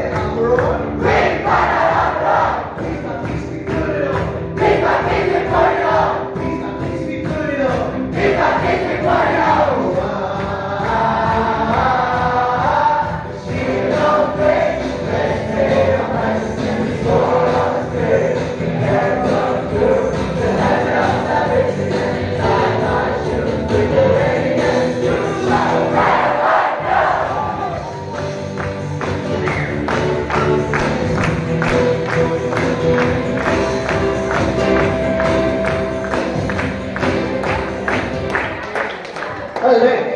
Yeah. Padre.